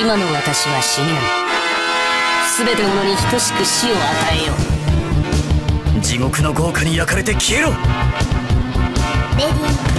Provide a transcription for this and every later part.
今の私は死にない。全てのものに等しく死を与えよう。地獄の豪華に焼かれて消えろ。レディ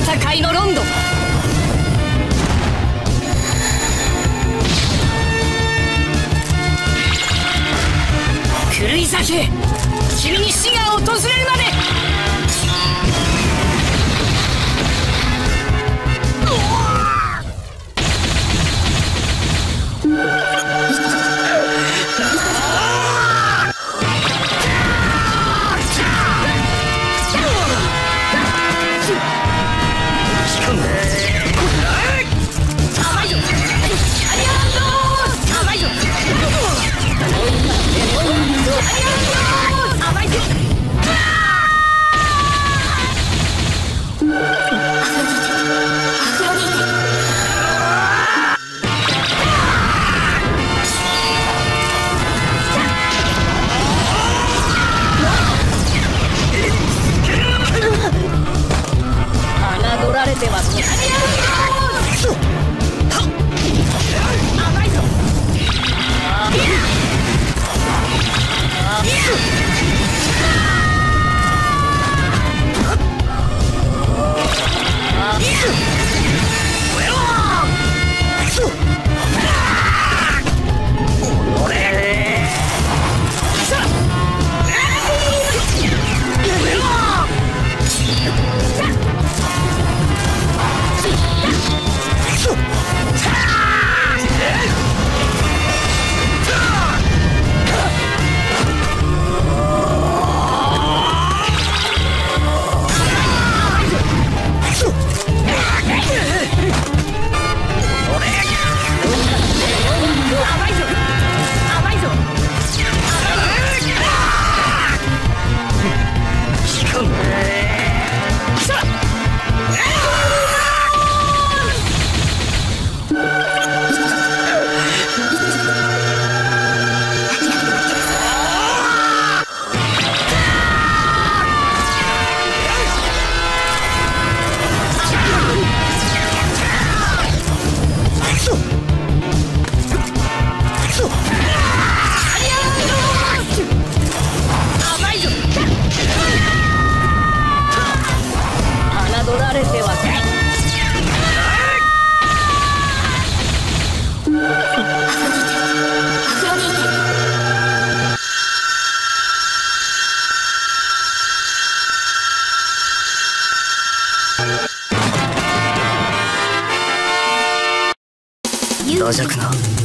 戦いのロンド狂い咲け。君に死が訪れるまで。了。れてはない。弱の